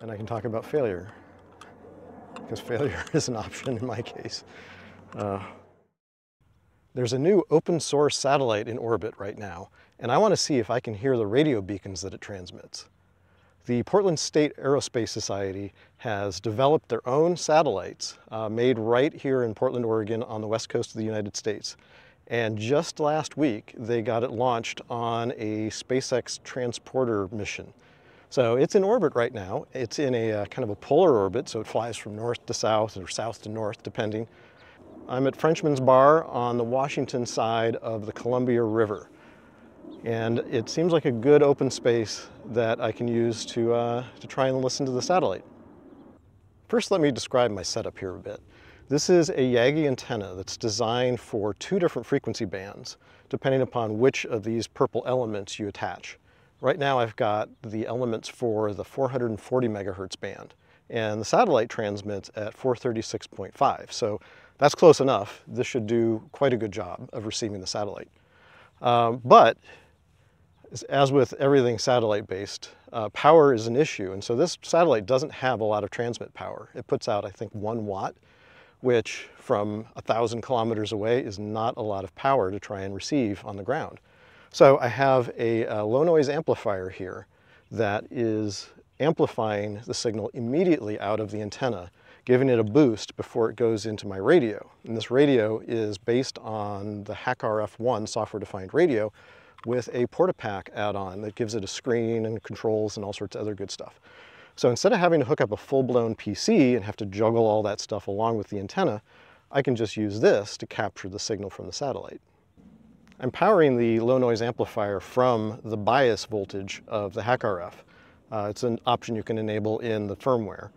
and I can talk about failure because failure is an option in my case. Uh, there's a new open source satellite in orbit right now, and I want to see if I can hear the radio beacons that it transmits. The Portland State Aerospace Society has developed their own satellites uh, made right here in Portland, Oregon on the west coast of the United States. And just last week, they got it launched on a SpaceX transporter mission. So it's in orbit right now. It's in a uh, kind of a polar orbit, so it flies from north to south or south to north, depending. I'm at Frenchman's Bar on the Washington side of the Columbia River. And it seems like a good open space that I can use to, uh, to try and listen to the satellite. First, let me describe my setup here a bit. This is a Yagi antenna that's designed for two different frequency bands, depending upon which of these purple elements you attach. Right now I've got the elements for the 440 megahertz band, and the satellite transmits at 436.5, so that's close enough. This should do quite a good job of receiving the satellite. Um, but as with everything satellite-based, uh, power is an issue, and so this satellite doesn't have a lot of transmit power. It puts out, I think, one watt, which from a thousand kilometers away is not a lot of power to try and receive on the ground. So I have a, a low noise amplifier here that is amplifying the signal immediately out of the antenna, giving it a boost before it goes into my radio. And this radio is based on the HackRF One software-defined radio with a Portapack add-on that gives it a screen and controls and all sorts of other good stuff. So instead of having to hook up a full-blown PC and have to juggle all that stuff along with the antenna, I can just use this to capture the signal from the satellite. I'm powering the low noise amplifier from the bias voltage of the HackRF. Uh, it's an option you can enable in the firmware.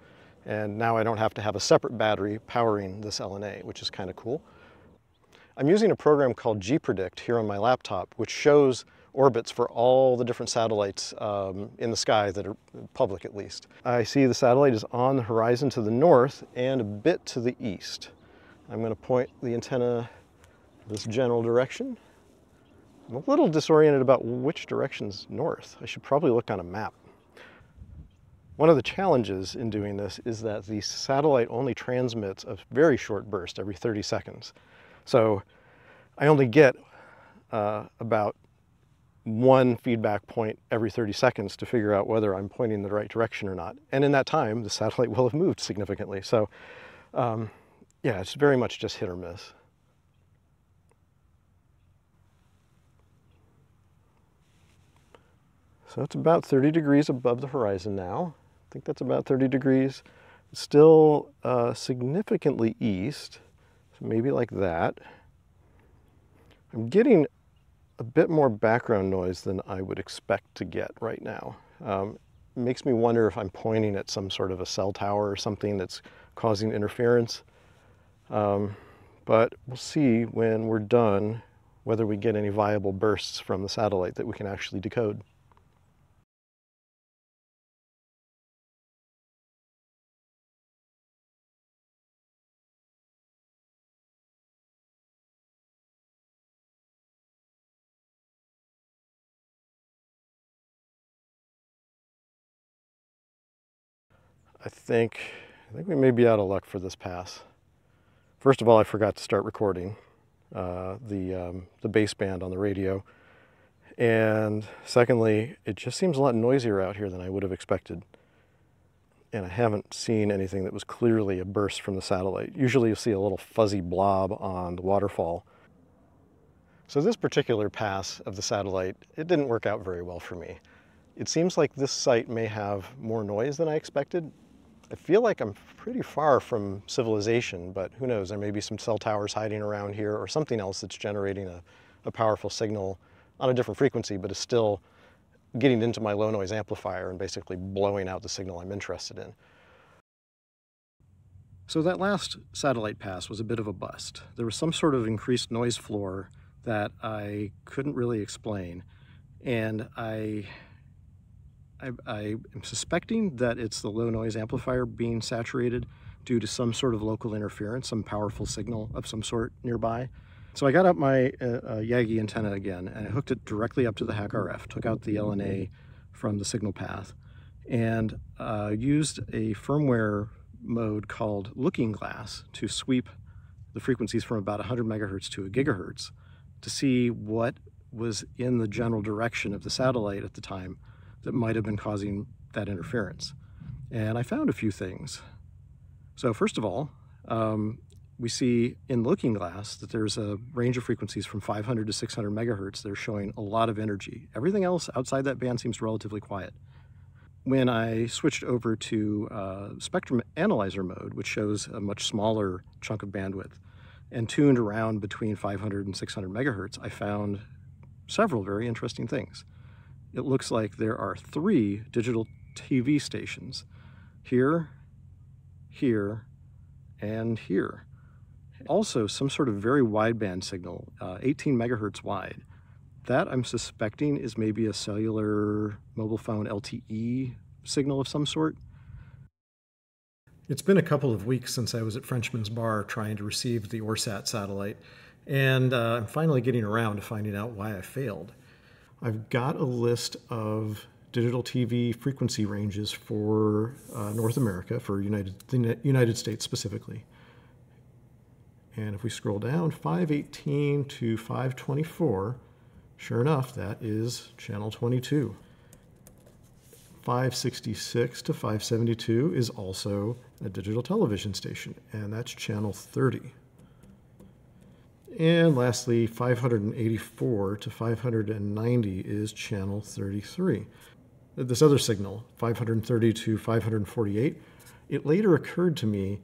And now I don't have to have a separate battery powering this LNA, which is kind of cool. I'm using a program called gPredict here on my laptop, which shows orbits for all the different satellites um, in the sky that are public at least. I see the satellite is on the horizon to the north and a bit to the east. I'm going to point the antenna this general direction I'm a little disoriented about which direction's north. I should probably look on a map. One of the challenges in doing this is that the satellite only transmits a very short burst every 30 seconds. So I only get uh, about one feedback point every 30 seconds to figure out whether I'm pointing in the right direction or not. And in that time, the satellite will have moved significantly. So um, yeah, it's very much just hit or miss. So it's about 30 degrees above the horizon now. I think that's about 30 degrees. Still uh, significantly east, so maybe like that. I'm getting a bit more background noise than I would expect to get right now. Um, makes me wonder if I'm pointing at some sort of a cell tower or something that's causing interference. Um, but we'll see when we're done whether we get any viable bursts from the satellite that we can actually decode. I think, I think we may be out of luck for this pass. First of all, I forgot to start recording uh, the, um, the baseband on the radio. And secondly, it just seems a lot noisier out here than I would have expected. And I haven't seen anything that was clearly a burst from the satellite. Usually you'll see a little fuzzy blob on the waterfall. So this particular pass of the satellite, it didn't work out very well for me. It seems like this site may have more noise than I expected, I feel like I'm pretty far from civilization, but who knows, there may be some cell towers hiding around here or something else that's generating a, a powerful signal on a different frequency, but is still getting into my low noise amplifier and basically blowing out the signal I'm interested in. So that last satellite pass was a bit of a bust. There was some sort of increased noise floor that I couldn't really explain. And I I, I am suspecting that it's the low noise amplifier being saturated due to some sort of local interference, some powerful signal of some sort nearby. So I got up my uh, uh, Yagi antenna again and I hooked it directly up to the HackRF, took out the LNA from the signal path, and uh, used a firmware mode called Looking Glass to sweep the frequencies from about 100 megahertz to a gigahertz to see what was in the general direction of the satellite at the time that might have been causing that interference. And I found a few things. So first of all, um, we see in Looking Glass that there's a range of frequencies from 500 to 600 megahertz that are showing a lot of energy. Everything else outside that band seems relatively quiet. When I switched over to uh, spectrum analyzer mode, which shows a much smaller chunk of bandwidth, and tuned around between 500 and 600 megahertz, I found several very interesting things. It looks like there are three digital TV stations here, here, and here. Also, some sort of very wideband signal, uh, 18 megahertz wide. That I'm suspecting is maybe a cellular mobile phone LTE signal of some sort. It's been a couple of weeks since I was at Frenchman's Bar trying to receive the OreSat satellite, and uh, I'm finally getting around to finding out why I failed. I've got a list of digital TV frequency ranges for uh, North America, for United, the United States specifically. And if we scroll down, 518 to 524, sure enough, that is channel 22. 566 to 572 is also a digital television station, and that's channel 30. And lastly, 584 to 590 is channel 33. This other signal, 530 to 548, it later occurred to me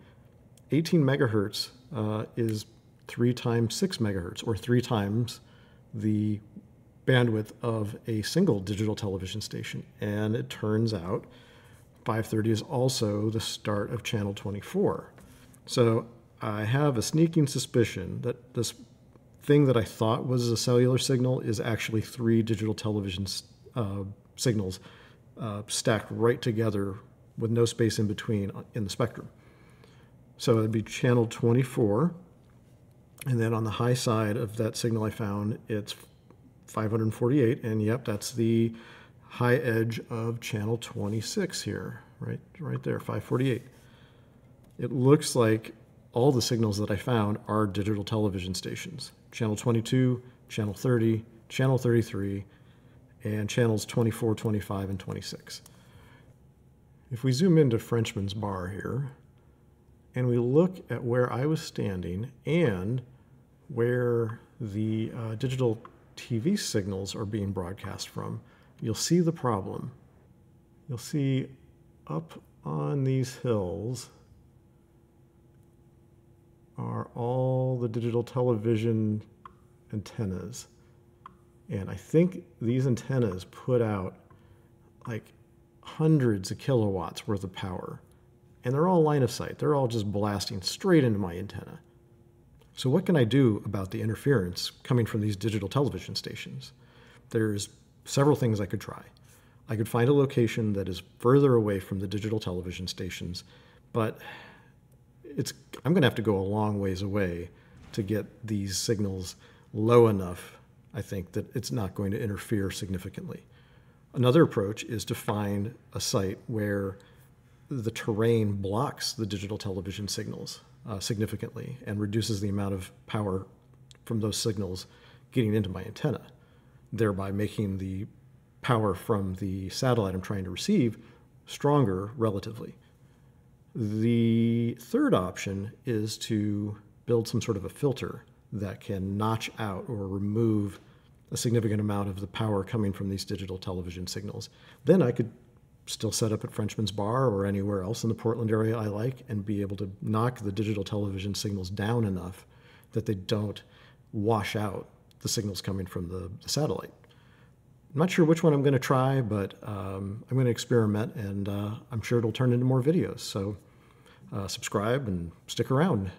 18 megahertz uh, is 3 times 6 megahertz, or 3 times the bandwidth of a single digital television station. And it turns out 530 is also the start of channel 24. So I have a sneaking suspicion that this thing that I thought was a cellular signal is actually three digital television uh, signals uh, stacked right together with no space in between in the spectrum. So it'd be channel 24. And then on the high side of that signal I found, it's 548. And yep, that's the high edge of channel 26 here, right, right there, 548. It looks like all the signals that I found are digital television stations. Channel 22, channel 30, channel 33, and channels 24, 25, and 26. If we zoom into Frenchman's Bar here, and we look at where I was standing and where the uh, digital TV signals are being broadcast from, you'll see the problem. You'll see up on these hills are all the digital television antennas. And I think these antennas put out like hundreds of kilowatts worth of power and they're all line of sight. They're all just blasting straight into my antenna. So what can I do about the interference coming from these digital television stations? There's several things I could try. I could find a location that is further away from the digital television stations, but it's, I'm going to have to go a long ways away to get these signals low enough, I think, that it's not going to interfere significantly. Another approach is to find a site where the terrain blocks the digital television signals uh, significantly and reduces the amount of power from those signals getting into my antenna, thereby making the power from the satellite I'm trying to receive stronger relatively. The third option is to build some sort of a filter that can notch out or remove a significant amount of the power coming from these digital television signals. Then I could still set up at Frenchman's Bar or anywhere else in the Portland area I like and be able to knock the digital television signals down enough that they don't wash out the signals coming from the, the satellite. I'm not sure which one I'm going to try, but um, I'm going to experiment and uh, I'm sure it'll turn into more videos. So uh, subscribe and stick around.